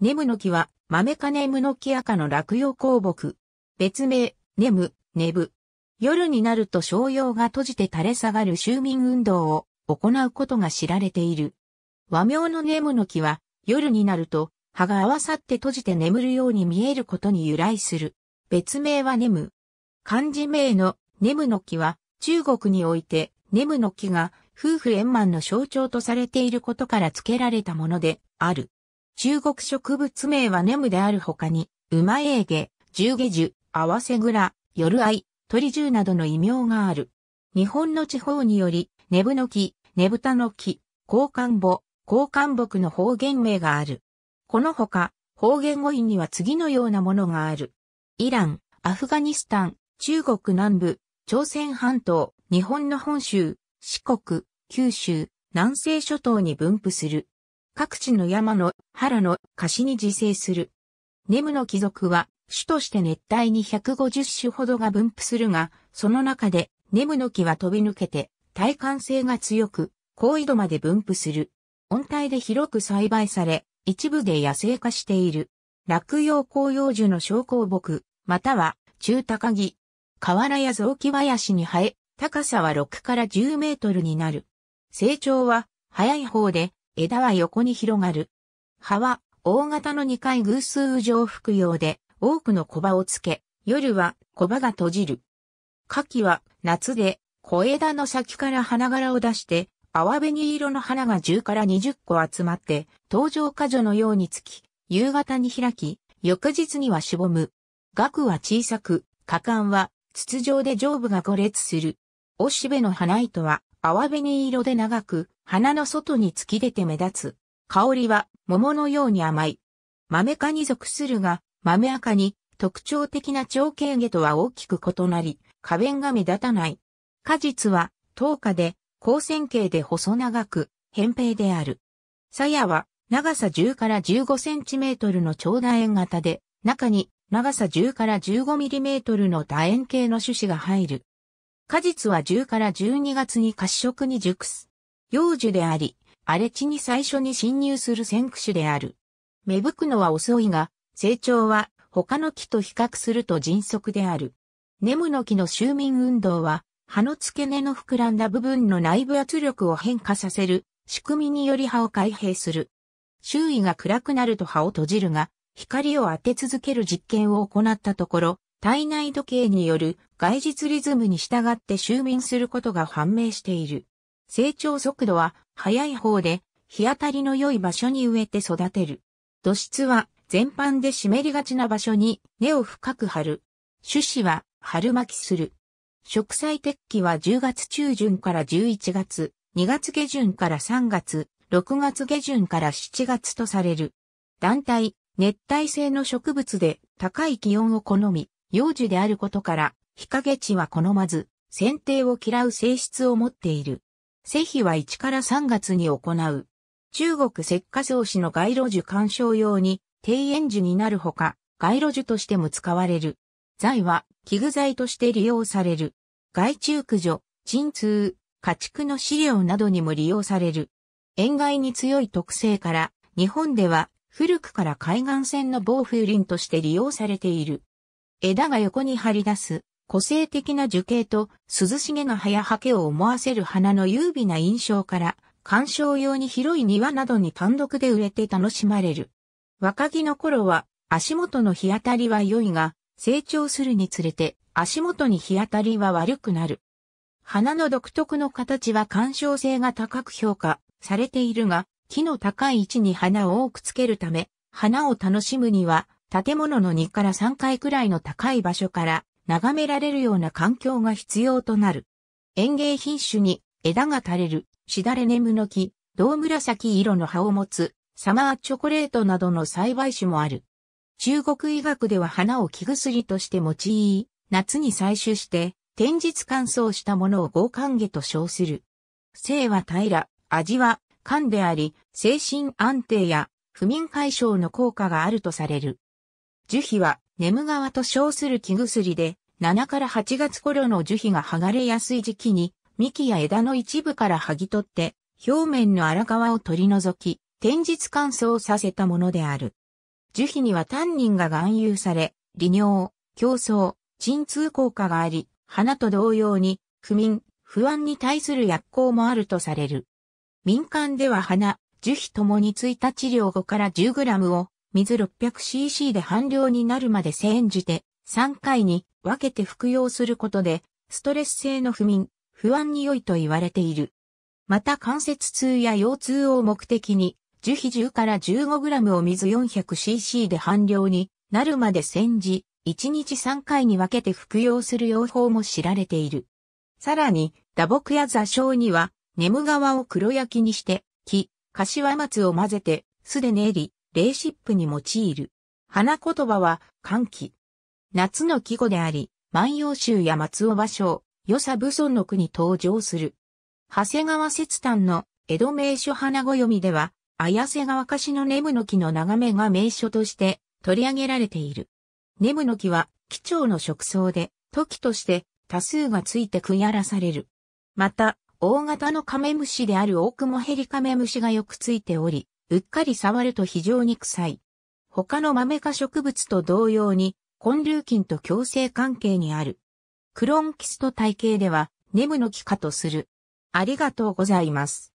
ネムノキは、豆科ネムノキ赤の落葉香木。別名、ネム、ネブ。夜になると商用が閉じて垂れ下がる州民運動を行うことが知られている。和名のネムノキは、夜になると、葉が合わさって閉じて眠るように見えることに由来する。別名はネム。漢字名のネムノキは、中国において、ネムノキが夫婦円満の象徴とされていることから付けられたものである。中国植物名はネムである他に、馬エーゲ、十下樹、合わせ蔵、夜愛、鳥獣などの異名がある。日本の地方により、ネブの木、ネブタの木、交換母、交換木の方言名がある。この他、方言語彙には次のようなものがある。イラン、アフガニスタン、中国南部、朝鮮半島、日本の本州、四国、九州、南西諸島に分布する。各地の山の原の貸しに自生する。ネムの貴族は種として熱帯に150種ほどが分布するが、その中でネムの木は飛び抜けて耐寒性が強く、高緯度まで分布する。温帯で広く栽培され、一部で野生化している。落葉紅葉樹の小高木、または中高木、河原や雑木林に生え、高さは6から10メートルになる。成長は早い方で枝は横に広がる。葉は大型の2回偶数状服用で多くの小葉をつけ、夜は小葉が閉じる。夏季は夏で小枝の先から花柄を出して、淡紅色の花が10から20個集まって、登場果樹のようにつき、夕方に開き、翌日にはしぼむ。額は小さく、果敢は筒状で上部が五列する。おしべの花糸は淡紅色で長く、花の外に突き出て目立つ。香りは桃のように甘い。豆科に属するが、豆赤に特徴的な長径毛とは大きく異なり、花弁が目立たない。果実は、糖化で、光線形で細長く、扁平である。鞘は、長さ10から15センチメートルの長楕円型で、中に長さ10から15ミリメートルの楕円形の種子が入る。果実は10から12月に褐色に熟す。幼樹であり、荒れ地に最初に侵入する先駆種である。芽吹くのは遅いが、成長は他の木と比較すると迅速である。ネムの木の周民運動は、葉の付け根の膨らんだ部分の内部圧力を変化させる仕組みにより葉を開閉する。周囲が暗くなると葉を閉じるが、光を当て続ける実験を行ったところ、体内時計による外実リズムに従って就眠することが判明している。成長速度は速い方で日当たりの良い場所に植えて育てる。土質は全般で湿りがちな場所に根を深く張る。種子は春巻きする。植栽適期は10月中旬から11月、2月下旬から3月、6月下旬から7月とされる。団体、熱帯性の植物で高い気温を好み、幼樹であることから、日陰地は好まず、剪定を嫌う性質を持っている。施肥は1から3月に行う。中国石化草子の街路樹鑑賞用に庭園樹になるほか、街路樹としても使われる。材は器具材として利用される。害虫駆除、鎮痛、家畜の飼料などにも利用される。塩害に強い特性から、日本では古くから海岸線の防風林として利用されている。枝が横に張り出す個性的な樹形と涼しげな葉や葉けを思わせる花の優美な印象から、観賞用に広い庭などに単独で植えて楽しまれる。若木の頃は足元の日当たりは良いが、成長するにつれて足元に日当たりは悪くなる。花の独特の形は干渉性が高く評価されているが、木の高い位置に花を多くつけるため、花を楽しむには建物の2から3階くらいの高い場所から眺められるような環境が必要となる。園芸品種に枝が垂れる、しだれネムの木、銅紫色の葉を持つ、サマーチョコレートなどの栽培種もある。中国医学では花を木薬として用い、夏に採取して、天日乾燥したものを合寒下と称する。性は平ら、味は寒であり、精神安定や不眠解消の効果があるとされる。樹皮は、眠川と称する木薬で、7から8月頃の樹皮が剥がれやすい時期に、幹や枝の一部から剥ぎ取って、表面の荒皮を取り除き、天日乾燥させたものである。樹皮にはタンニンが含有され、利尿、競争、鎮痛効果があり、花と同様に、不眠、不安に対する薬効もあるとされる。民間では花、樹皮ともについた治療5から 10g を水 600cc で半量になるまで煎じて3回に分けて服用することでストレス性の不眠、不安に良いと言われている。また関節痛や腰痛を目的に樹皮10から 15g を水 400cc で半量になるまで煎じ、1日3回に分けて服用する用法も知られている。さらに、打撲や座礁には、眠側を黒焼きにして、木、柏松を混ぜて、酢で練り、レーシップに用いる。花言葉は、寒気。夏の季語であり、万葉集や松尾芭蕉、与謝武尊の句に登場する。長谷川節丹の江戸名所花ご読みでは、綾瀬川歌詞のネムの木の眺めが名所として取り上げられている。ネムの木は貴重の食草で、時として多数がついて食い荒らされる。また、大型のカメムシであるオオクモヘリカメムシがよくついており、うっかり触ると非常に臭い。他のマメ科植物と同様に、根粒菌と共生関係にある。クロンキスト体系では、ネムの木かとする。ありがとうございます。